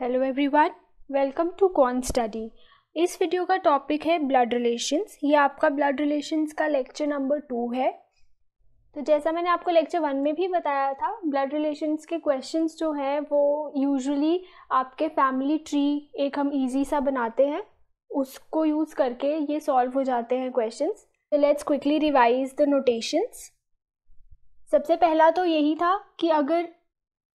Hello everyone welcome to Con Study इस video का topic है ब्लड रिलेशंस ये आपका ब्लड रिलेशंस का लेक्चर नंबर टू है. तो जैसा मैंने आपको लेक्चर वन में भी बताया था ब्लड रिलेशंस के क्वेश्चंस जो हैं, वो यूजुअली आपके फैमिली ट्री एक हम इजी सा बनाते हैं. उसको यूज़ करके ये सॉल्व हो जाते हैं क्वेश्चंस तो let's quickly revise the notations सबसे पहला तो यही था कि अगर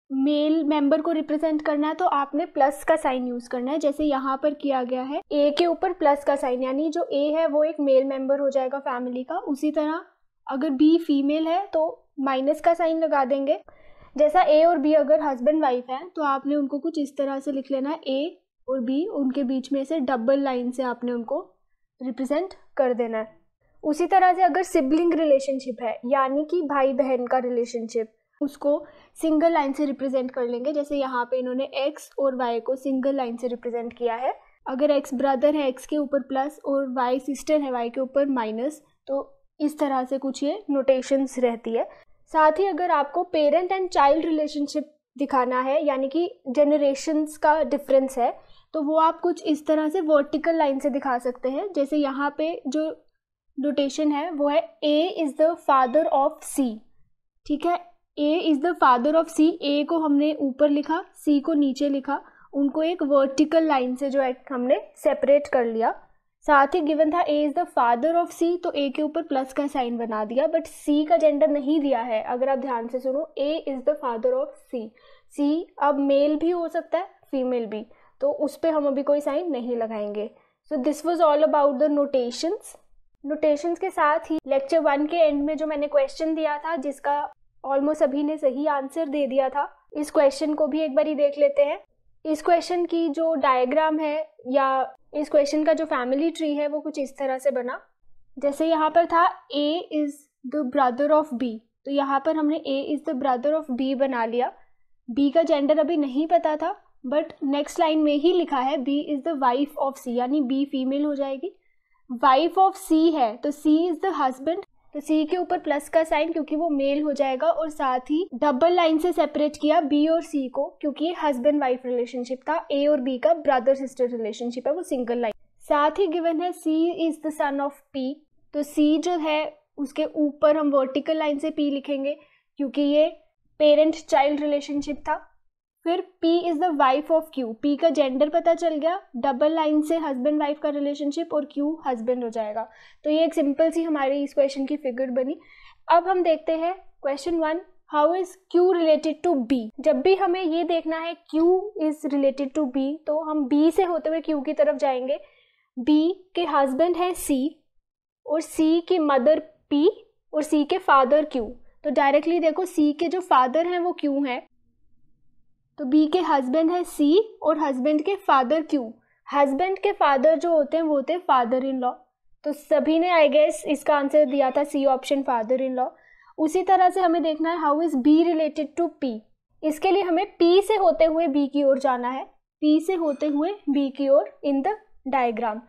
मेल मेंबर को रिप्रेजेंट करना है तो आपने प्लस का साइन यूज़ करना है, जैसे यहाँ पर किया गया है। ए के ऊपर प्लस का साइन, यानी जो ए है, वो एक मेल मेंबर हो जाएगा फैमिली का। उसी तरह अगर बी फीमेल है तो माइनस का साइन लगा देंगे। जैसा ए और बी अगर हस्बैंड वाइफ है तो आपने उनको कुछ इस तरह से लिख लेना। है ए और बी उनके बीच में से डबल लाइन से आपने उनको रिप्रेजेंट कर देना है। उसी तरह से अगर सिबलिंग रिलेशनशिप है, यानी कि भाई बहन का रिलेशनशिप उसको सिंगल लाइन से रिप्रेजेंट कर लेंगे। जैसे यहाँ पे इन्होंने एक्स और वाई को सिंगल लाइन से रिप्रेजेंट किया है। अगर एक्स ब्रदर है एक्स के ऊपर प्लस और वाई सिस्टर है वाई के ऊपर माइनस तो इस तरह से कुछ ये नोटेशंस रहती है। साथ ही अगर आपको पेरेंट एंड चाइल्ड रिलेशनशिप दिखाना है, यानी कि जनरेशन्स का डिफरेंस है तो वो आप कुछ इस तरह से वर्टिकल लाइन से दिखा सकते हैं। जैसे यहाँ पे जो नोटेशन है, वो है A is the father of C ठीक है? A is the father of C A को हमने ऊपर लिखा सी को नीचे लिखा। उनको एक वर्टिकल लाइन से जो है हमने सेपरेट कर लिया। साथ ही गिवन था A is the father of C तो ए के ऊपर प्लस का साइन बना दिया। बट सी का जेंडर नहीं दिया है, अगर आप ध्यान से सुनो A is the father of C C अब मेल भी हो सकता है फीमेल भी। तो उस पर हम अभी कोई साइन नहीं लगाएँगे। So this was all about the notations notations के साथ ही लेक्चर वन के एंड में जो मैंने क्वेश्चन दिया था, जिसका ऑलमोस्ट सभी ने सही आंसर दे दिया था। इस क्वेश्चन को भी एक बार ही देख लेते हैं। इस क्वेश्चन की जो डायग्राम है या इस क्वेश्चन का जो फैमिली ट्री है, वो कुछ इस तरह से बना। जैसे यहाँ पर था A is the brother of B तो यहाँ पर हमने A is the brother of B बना लिया। बी का जेंडर अभी नहीं पता था बट नेक्स्ट लाइन में ही लिखा है B is the wife of C यानी बी फीमेल हो जाएगी। वाइफ ऑफ़ सी है तो सी इज़ द हस्बैंड तो सी के ऊपर प्लस का साइन क्योंकि वो मेल हो जाएगा और साथ ही डबल लाइन से सेपरेट किया बी और सी को क्योंकि ये हस्बैंड वाइफ रिलेशनशिप था ए और बी का ब्रदर सिस्टर रिलेशनशिप है, वो सिंगल लाइन साथ ही गिवन है C is the son of P तो सी जो है, उसके ऊपर हम वर्टिकल लाइन से पी लिखेंगे क्योंकि ये पेरेंट चाइल्ड रिलेशनशिप था। फिर P is the wife of Q. P का जेंडर पता चल गया। डबल लाइन से हस्बैंड वाइफ का रिलेशनशिप और Q हस्बैंड हो जाएगा। तो ये एक सिंपल सी हमारी इस क्वेश्चन की फिगर बनी। अब हम देखते हैं question one how is Q related to B? जब भी हमें ये देखना है Q is related to B तो हम B से होते हुए Q की तरफ़ जाएँगे। B के हस्बैंड है C और C की मदर P और C के फादर Q तो डायरेक्टली देखो C के जो फादर हैं वो Q हैं। तो बी के हस्बैंड है सी और हस्बैंड के फादर क्यू? हस्बैंड के फादर जो होते हैं, वो होते हैं फादर इन लॉ तो सभी ने आई गेस इसका आंसर दिया था C option father in law उसी तरह से हमें देखना है how is B related to P इसके लिए हमें पी से होते हुए बी की ओर जाना है. पी से होते हुए बी की ओर इन द डायग्राम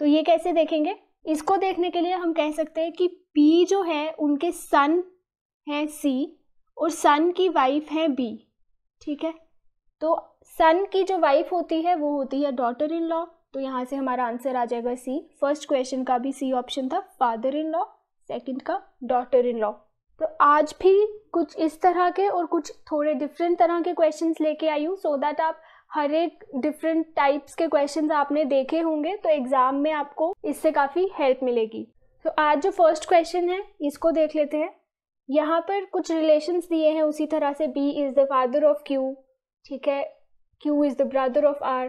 तो ये कैसे देखेंगे? इसको देखने के लिए हम कह सकते हैं कि पी जो है, उनके सन है सी और सन की वाइफ है बी ठीक है? तो सन की जो वाइफ होती है, वो होती है डॉटर इन लॉ तो यहाँ से हमारा आंसर आ जाएगा सी फ़र्स्ट क्वेश्चन का भी सी ऑप्शन था फादर इन लॉ सेकेंड का डॉटर इन लॉ तो आज भी कुछ इस तरह के और कुछ थोड़े डिफरेंट तरह के क्वेश्चंस लेके आई हूँ सो दैट आप हर एक डिफरेंट टाइप्स के क्वेश्चंस आपने देखे होंगे तो एग्ज़ाम में आपको इससे काफ़ी हेल्प मिलेगी। तो आज जो फ़र्स्ट क्वेश्चन है, इसको देख लेते हैं। यहाँ पर कुछ रिलेशंस दिए हैं, उसी तरह से B is the father of Q ठीक है Q is the brother of R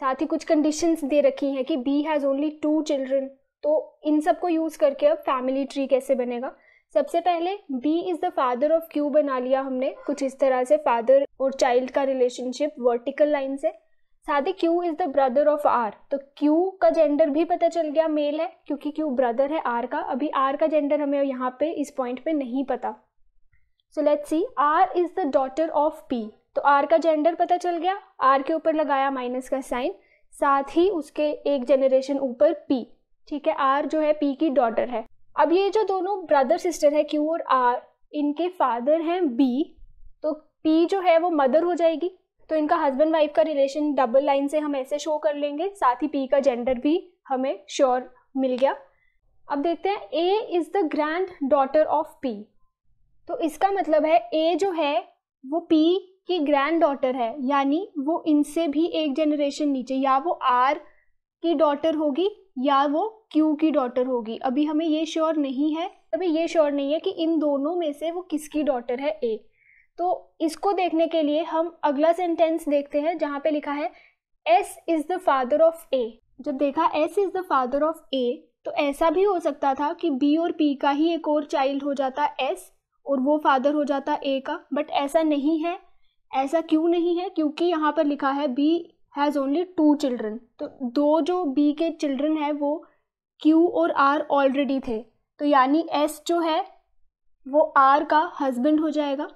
साथ ही कुछ कंडीशंस दे रखी हैं कि B has only two children तो इन सबको यूज़ करके अब फैमिली ट्री कैसे बनेगा? सबसे पहले B is the father of Q बना लिया हमने, कुछ इस तरह से फादर और चाइल्ड का रिलेशनशिप वर्टिकल लाइन से साथ ही Q is the brother of R तो क्यू का जेंडर भी पता चल गया मेल है, क्योंकि क्यू ब्रदर है आर का. अभी आर का जेंडर हमें यहाँ पे इस पॉइंट पे नहीं पता. So let's see R is the daughter of P तो आर का जेंडर पता चल गया। आर के ऊपर लगाया माइनस का साइन साथ ही उसके एक जनरेशन ऊपर पी ठीक है? आर जो है पी की डॉटर है। अब ये जो दोनों ब्रदर सिस्टर है क्यू और आर इनके फादर हैं बी तो पी जो है वो मदर हो जाएगी। तो इनका हस्बैंड वाइफ का रिलेशन डबल लाइन से हम ऐसे शो कर लेंगे, साथ ही पी का जेंडर भी हमें श्योर मिल गया। अब देखते हैं A is the granddaughter of P तो इसका मतलब है ए जो है, वो पी की ग्रैंड डॉटर है, यानी वो इनसे भी एक जनरेशन नीचे, या वो आर की डॉटर होगी, या वो क्यू की डॉटर होगी। अभी हमें ये श्योर नहीं है, अभी ये श्योर नहीं है कि इन दोनों में से वो किसकी डॉटर है ए तो इसको देखने के लिए हम अगला सेंटेंस देखते हैं, जहाँ पे लिखा है S is the father of A जब देखा S is the father of A तो ऐसा भी हो सकता था कि बी और पी का ही एक और चाइल्ड हो जाता एस और वो फादर हो जाता ए का बट ऐसा नहीं है। ऐसा क्यों नहीं है? क्योंकि यहाँ पर लिखा है B has only two children तो दो जो बी के चिल्ड्रन है, वो क्यू और आर ऑलरेडी थे। तो यानी एस जो है, वो आर का हस्बैंड हो जाएगा,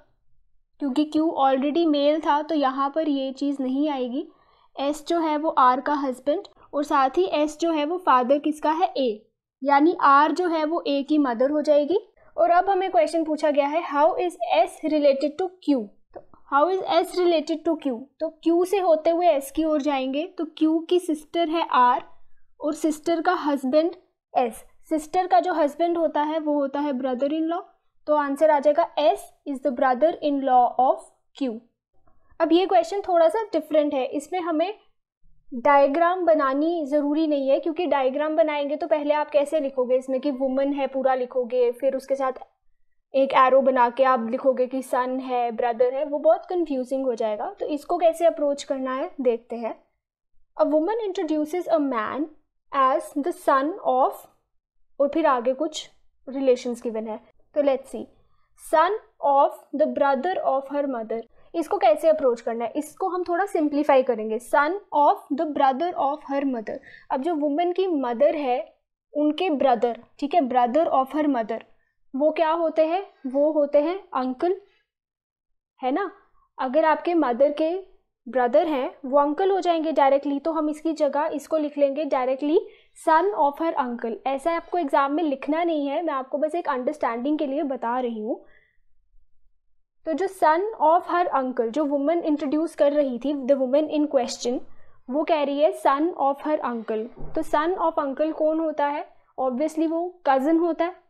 क्योंकि क्यू ऑलरेडी मेल था तो यहाँ पर ये चीज़ नहीं आएगी। एस जो है, वो आर का हस्बैंड और साथ ही एस जो है, वो फादर किसका है? ए यानी आर जो है, वो ए की मदर हो जाएगी। और अब हमें क्वेश्चन पूछा गया है how is S related to Q how is S related to Q तो क्यू से होते हुए एस की ओर जाएँगे। तो क्यू की सिस्टर है आर और सिस्टर का हस्बैंड एस सिस्टर का जो हस्बैंड होता है, वो होता है ब्रदर इन लॉ तो आंसर आ जाएगा S is the brother in law of Q अब ये क्वेश्चन थोड़ा सा डिफरेंट है। इसमें हमें डायग्राम बनानी ज़रूरी नहीं है, क्योंकि डायग्राम बनाएँगे तो पहले आप कैसे लिखोगे? इसमें कि वुमन है, पूरा लिखोगे, फिर उसके साथ एक एरो बना के आप लिखोगे कि सन है ब्रदर है, वो बहुत कंफ्यूजिंग हो जाएगा। तो इसको कैसे अप्रोच करना है, देखते हैं। A woman introduces a man as the son of और फिर आगे कुछ रिलेशंस गिवन है। तो let's see son of the brother of her mother इसको कैसे अप्रोच करना है? इसको हम थोड़ा सिंप्लीफाई करेंगे। Son of the brother of her mother अब जो वुमेन की मदर है, उनके ब्रदर ठीक है? ब्रदर ऑफ़ हर मदर वो क्या होते हैं? वो होते हैं अंकल, है ना? अगर आपके मदर के ब्रदर हैं, वो अंकल हो जाएँगे डायरेक्टली तो हम इसकी जगह इसको लिख लेंगे directly son of her uncle ऐसा आपको एग्ज़ाम में लिखना नहीं है, मैं आपको बस एक अंडरस्टैंडिंग के लिए बता रही हूँ। तो जो सन ऑफ़ हर अंकल जो वुमेन इंट्रोड्यूस कर रही थी द वुमेन इन क्वेश्चन वो कह रही है सन ऑफ़ हर अंकल तो सन ऑफ़ अंकल कौन होता है? ऑब्वियसली वो कज़न होता है।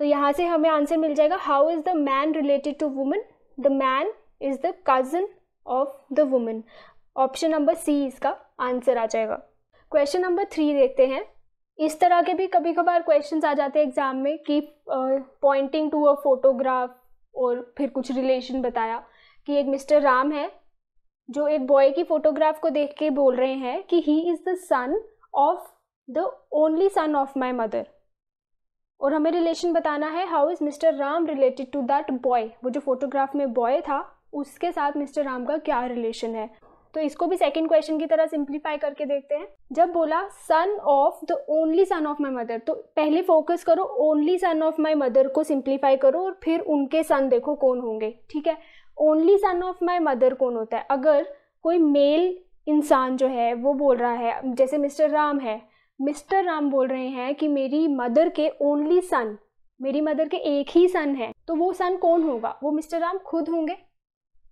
तो यहाँ से हमें आंसर मिल जाएगा how is the man related to women the man is the cousin of the women option number C इसका आंसर आ जाएगा। क्वेश्चन नंबर थ्री देखते हैं। इस तरह के भी कभी कभार क्वेश्चंस आ जाते हैं एग्ज़ाम में कि पॉइंटिंग टू अ फोटोग्राफ और फिर कुछ रिलेशन बताया कि एक मिस्टर राम है, जो एक बॉय की फोटोग्राफ को देख के बोल रहे हैं कि he is the son of the only son of my mother और हमें रिलेशन बताना है how is mister Ram related to that boy वो जो फोटोग्राफ में बॉय था, उसके साथ मिस्टर राम का क्या रिलेशन है? तो इसको भी सेकंड क्वेश्चन की तरह सिंप्लीफाई करके देखते हैं। जब बोला son of the only son of my mother तो पहले फोकस करो only son of my mother को सिंप्लीफाई करो और फिर उनके सन देखो कौन होंगे, ठीक है? Only son of my mother कौन होता है? अगर कोई मेल इंसान जो है, वो बोल रहा है, जैसे मिस्टर राम है मिस्टर राम बोल रहे हैं कि मेरी मदर के ओनली सन, मेरी मदर के एक ही सन है तो वो सन कौन होगा? वो मिस्टर राम खुद होंगे,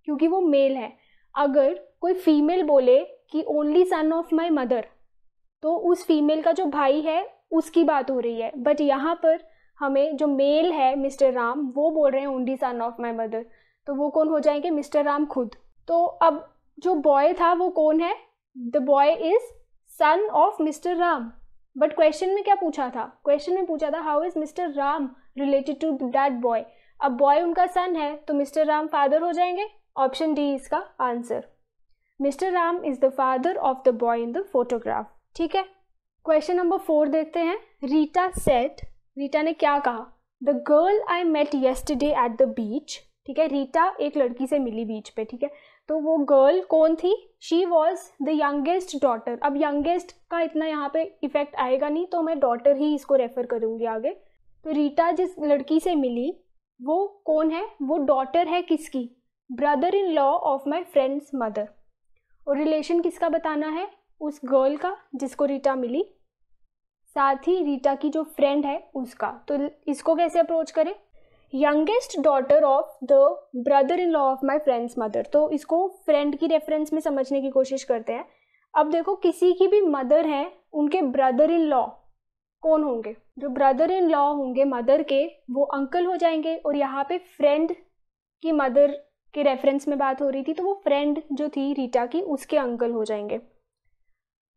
क्योंकि वो मेल है। अगर कोई फीमेल बोले कि only son of my mother तो उस फीमेल का जो भाई है, उसकी बात हो रही है। बट यहाँ पर हमें जो मेल है मिस्टर राम, वो बोल रहे हैं only son of my mother तो वो कौन हो जाएँगे? मिस्टर राम खुद। तो अब जो बॉय था वो कौन है? The boy is son of mister Ram. But question में क्या पूछा था? क्वेश्चन में पूछा था how is mister Ram related to that boy अब बॉय उनका सन है तो मिस्टर राम फादर हो जाएँगे? ऑप्शन डी इसका answer mister Ram is the father of the boy in the photograph ठीक है? क्वेश्चन नंबर फोर देखते हैं. रीटा सेट रीटा ने क्या कहा? The girl I met yesterday at the beach ठीक है? रीटा एक लड़की से मिली बीच पे, ठीक है? तो वो गर्ल कौन थी? She was the youngest daughter अब यंगेस्ट का इतना यहाँ पे इफ़ेक्ट आएगा नहीं तो मैं डॉटर ही इसको रेफर करूँगी आगे। तो रीटा जिस लड़की से मिली, वो कौन है? वो डॉटर है किसकी? Brother in law of my friend's mother और रिलेशन किसका बताना है? उस गर्ल का जिसको रीटा मिली। साथ ही रीटा की जो फ्रेंड है उसका। तो इसको कैसे अप्रोच करें? Youngest daughter of the brother in law of my friend's mother तो इसको फ्रेंड की रेफरेंस में समझने की कोशिश करते हैं। अब देखो, किसी की भी मदर है, उनके ब्रदर इन लॉ कौन होंगे? जो ब्रदर इन लॉ होंगे मदर के, वो अंकल हो जाएँगे और यहाँ पे फ्रेंड की मदर के रेफरेंस में बात हो रही थी तो वो फ्रेंड जो थी रीटा की, उसके अंकल हो जाएँगे।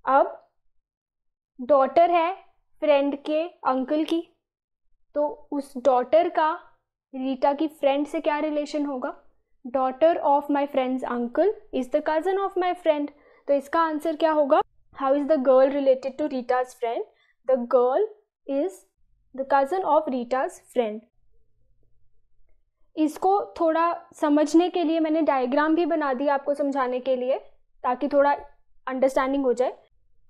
अब डॉटर है फ्रेंड के अंकल की तो उस डॉटर का रीटा की फ्रेंड से क्या रिलेशन होगा? Daughter of my friend's uncle is the cousin of my friend तो इसका आंसर क्या होगा? How is the girl related to Rita's friend the girl is the cousin of Rita's friend इसको थोड़ा समझने के लिए मैंने डायग्राम भी बना दिया आपको समझाने के लिए, ताकि थोड़ा अंडरस्टैंडिंग हो जाए।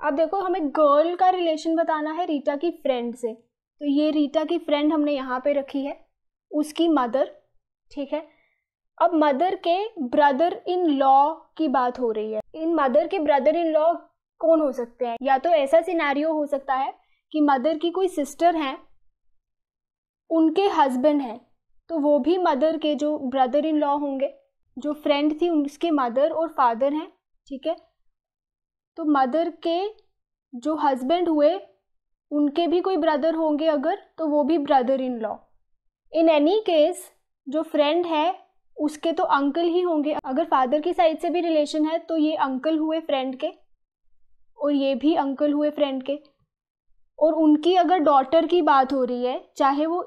अब देखो, हमें गर्ल का रिलेशन बताना है रीटा की फ्रेंड से। तो ये रीटा की फ्रेंड हमने यहाँ पे रखी है। उसकी मदर, ठीक है? अब मदर के ब्रदर इन लॉ की बात हो रही है। इन मदर के ब्रदर इन लॉ कौन हो सकते हैं? या तो ऐसा सिनेरियो हो सकता है कि मदर की कोई सिस्टर हैं, उनके हस्बैंड हैं तो वो भी मदर के जो ब्रदर इन लॉ होंगे, जो फ्रेंड थी उसके मदर और फादर हैं, ठीक है? तो मदर के जो हस्बैंड हुए, उनके भी कोई ब्रदर होंगे अगर तो वो भी brother in law in any case जो फ्रेंड है, उसके तो अंकल ही होंगे। अगर फादर की साइड से भी रिलेशन है तो ये अंकल हुए फ्रेंड के, और ये भी अंकल हुए फ्रेंड के। और उनकी अगर डॉटर की बात हो रही है, चाहे वो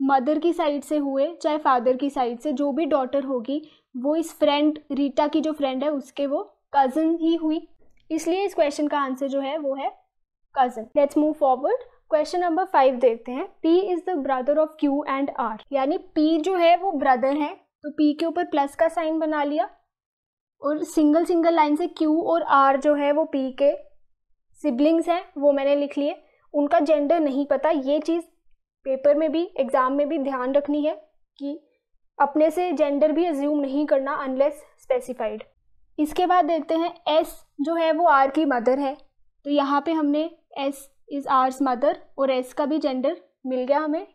मदर की साइड से हुए, चाहे फादर की साइड से, जो भी डॉटर होगी, वो इस फ्रेंड रीटा की जो फ्रेंड है, उसके वो कज़न ही हुई। इसलिए इस क्वेश्चन का आंसर जो है, वो है cousin let's move forward question number five देखते हैं. P is the brother of Q and R. यानी P जो है वो ब्रदर है. तो P के ऊपर प्लस का साइन बना लिया. और सिंगल सिंगल लाइन से Q और R जो है वो P के सिबलिंग्स हैं, वो मैंने लिख लिए. उनका जेंडर नहीं पता. ये चीज़ पेपर में भी एग्ज़ाम में भी ध्यान रखनी है कि अपने से जेंडर भी एज्यूम नहीं करना अनलेस स्पेसिफाइड इसके बाद देखते हैं एस जो है वो आर की मदर है. तो यहाँ पे हमने एस इज़ आर्स मदर और एस का भी जेंडर मिल गया हमें।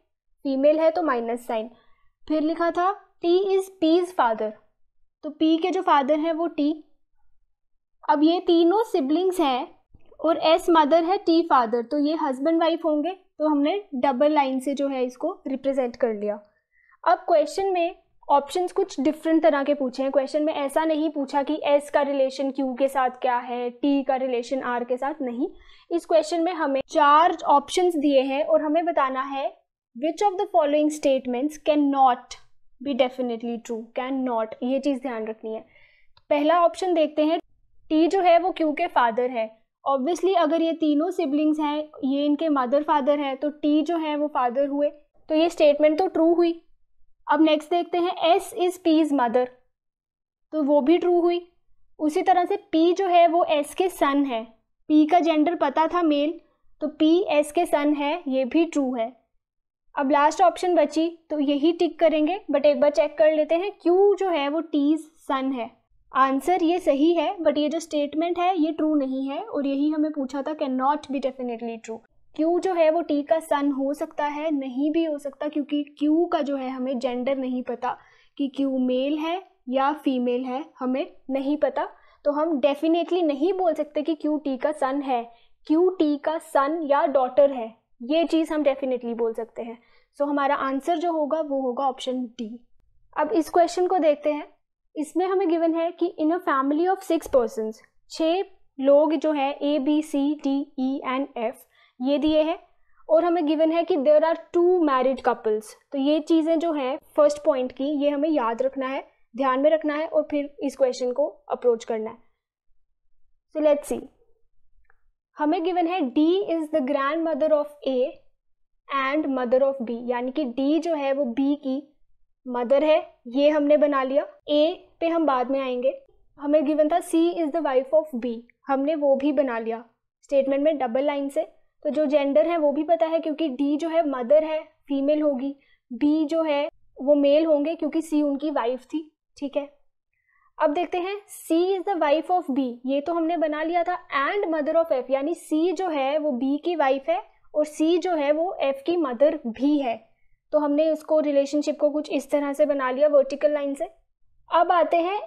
फीमेल है तो माइनस साइन। फिर लिखा था टी इज़ पीज फादर तो पी के जो फादर हैं वो टी अब ये तीनों सिबलिंग्स हैं और एस मदर है टी फादर तो ये हस्बैंड वाइफ होंगे तो हमने डबल लाइन से जो है इसको रिप्रेजेंट कर लिया। अब क्वेश्चन में ऑप्शंस कुछ डिफरेंट तरह के पूछे हैं। क्वेश्चन में ऐसा नहीं पूछा कि एस का रिलेशन क्यू के साथ क्या है टी का रिलेशन आर के साथ नहीं। इस क्वेश्चन में हमें चार ऑप्शंस दिए हैं और हमें बताना है which of the following statements can not be definitely true can not ये चीज़ ध्यान रखनी है। पहला ऑप्शन देखते हैं टी जो है वो क्यू के फादर है। ऑब्वियसली अगर ये तीनों सिबलिंग्स हैं, ये इनके मदर फादर हैं तो टी जो है वो फादर हुए। तो ये स्टेटमेंट तो ट्रू हुई। अब नेक्स्ट देखते हैं एस इज़ पीज मदर तो वो भी ट्रू हुई। उसी तरह से पी जो है, वो एस के सन है। पी का जेंडर पता था मेल तो पी एस के सन है, ये भी ट्रू है। अब लास्ट ऑप्शन बची तो यही टिक करेंगे बट एक बार चेक कर लेते हैं क्यू जो है, वो टीज सन है। आंसर ये सही है बट ये जो स्टेटमेंट है, ये ट्रू नहीं है, और यही हमें पूछा था can not be definitely true Q जो है वो टी का सन हो सकता है नहीं भी हो सकता क्योंकि क्यू का जो है हमें जेंडर नहीं पता कि क्यू मेल है या फीमेल है हमें नहीं पता। तो हम डेफिनेटली नहीं बोल सकते कि क्यू टी का सन है। क्यू टी का सन या डॉटर है ये चीज़ हम डेफिनेटली बोल सकते हैं। सो so, हमारा आंसर जो होगा वो होगा ऑप्शन डी अब इस क्वेश्चन को देखते हैं। इसमें हमें गिवन है कि in a family of six person छः लोग जो है A B C D E and F ये दिए हैं और हमें गिवन है कि there are two married couples तो ये चीज़ें जो हैं फ़र्स्ट पॉइंट की, ये हमें याद रखना है, ध्यान में रखना है और फिर इस क्वेश्चन को अप्रोच करना है. सो लेट्स सी हमें गिवन है D is the grandmother of A and mother of B यानी कि डी जो है वो बी की मदर है. ये हमने बना लिया. ए पे हम बाद में आएँगे. हमें गिवन था C is the wife of B हमने वो भी बना लिया. स्टेटमेंट में डबल लाइन से. तो जो जेंडर है वो भी पता है क्योंकि डी जो है मदर है फीमेल होगी। बी जो है वो मेल होंगे क्योंकि सी उनकी वाइफ थी, ठीक है? अब देखते हैं C is the wife of B ये तो हमने बना लिया था एंड मदर ऑफ़ एफ़ यानी सी जो है वो बी की वाइफ है और सी जो है वो एफ़ की मदर भी है। तो हमने उसको रिलेशनशिप को कुछ इस तरह से बना लिया वर्टिकल लाइन से। अब आते हैं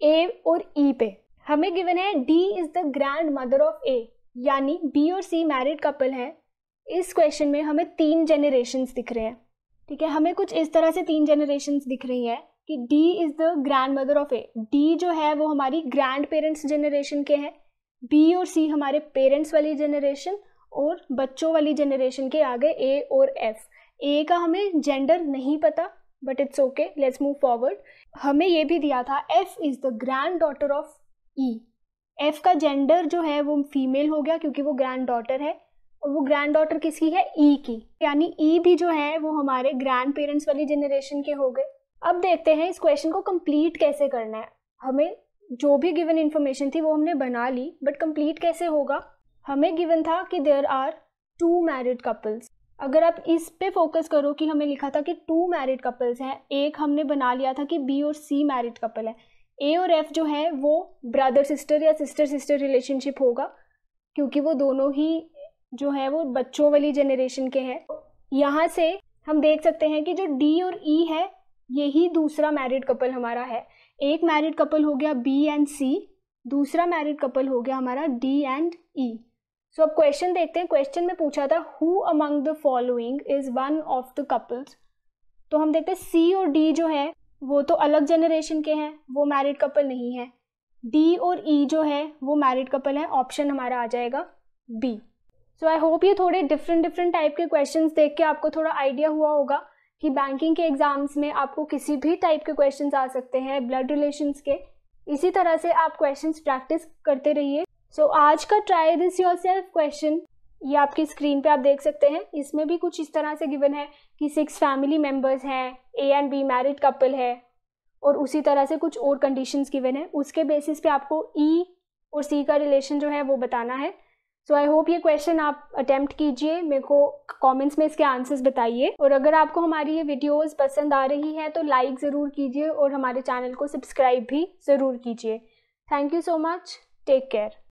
ए और ई e पे। हमें गिवन है D is the grandmother of A यानी बी और सी मैरिड कपल है, इस क्वेश्चन में हमें तीन जेनरेशन दिख रहे हैं। ठीक है, हमें कुछ इस तरह से तीन जेनरेशन दिख रही हैं कि D is the grandmother of A D जो है वो हमारी ग्रैंड पेरेंट्स जेनरेशन के हैं बी और सी हमारे पेरेंट्स वाली जेनरेशन और बच्चों वाली जेनरेशन के आगे ए और एफ़ ए का हमें जेंडर नहीं पता but it's okay let's move forward हमें ये भी दिया था F is the granddaughter of E F का जेंडर जो है वो फीमेल हो गया क्योंकि वो ग्रैंड डॉटर है। और वो ग्रैंड डॉटर किसकी है? ई e की। यानी ई e भी जो है वो हमारे ग्रैंड पेरेंट्स वाली जनरेशन के हो गए। अब देखते हैं इस क्वेश्चन को कंप्लीट कैसे करना है। हमें जो भी गिवन इन्फॉर्मेशन थी वो हमने बना ली बट कंप्लीट कैसे होगा? हमें गिवन था कि there are two married couples अगर आप इस पे फोकस करो कि हमें लिखा था कि टू मैरिड कपल्स हैं, एक हमने बना लिया था कि बी और सी मैरिड कपल है। ए और एफ़ जो है, वो ब्रदर सिस्टर या सिस्टर सिस्टर रिलेशनशिप होगा, क्योंकि वो दोनों ही जो है, वो बच्चों वाली जनरेशन के हैं। यहाँ से हम देख सकते हैं कि जो डी और ई e है, यही दूसरा मैरिड कपल हमारा है। एक मैरिड कपल हो गया बी एंड सी दूसरा मैरिड कपल हो गया हमारा डी एंड ई सो अब क्वेश्चन देखते हैं। क्वेश्चन में पूछा था who among the following is one of the couples तो हम देखते हैं सी और डी जो है वो तो अलग जनरेशन के हैं वो मैरिड कपल नहीं है। डी और ई e जो है वो मैरिड कपल है ऑप्शन हमारा आ जाएगा बी सो आई होप ये थोड़े डिफरेंट डिफरेंट टाइप के क्वेश्चंस देख के आपको थोड़ा आइडिया हुआ होगा कि बैंकिंग के एग्ज़ाम्स में आपको किसी भी टाइप के क्वेश्चंस आ सकते हैं ब्लड रिलेशंस के। इसी तरह से आप क्वेश्चंस प्रैक्टिस करते रहिए। सो so, आज का try this yourself question ये आपकी स्क्रीन पे आप देख सकते हैं। इसमें भी कुछ इस तरह से गिवन है कि सिक्स फैमिली मेंबर्स हैं A and B married couple है और उसी तरह से कुछ और कंडीशंस गिवन है। उसके बेसिस पे आपको ई e और सी का रिलेशन जो है वो बताना है। सो आई होप ये क्वेश्चन आप अटेम्प्ट कीजिए। मेरे को कमेंट्स में इसके आंसर्स बताइए। और अगर आपको हमारी ये वीडियोस पसंद आ रही है तो लाइक ज़रूर कीजिए और हमारे चैनल को सब्सक्राइब भी ज़रूर कीजिए। Thank you so much take care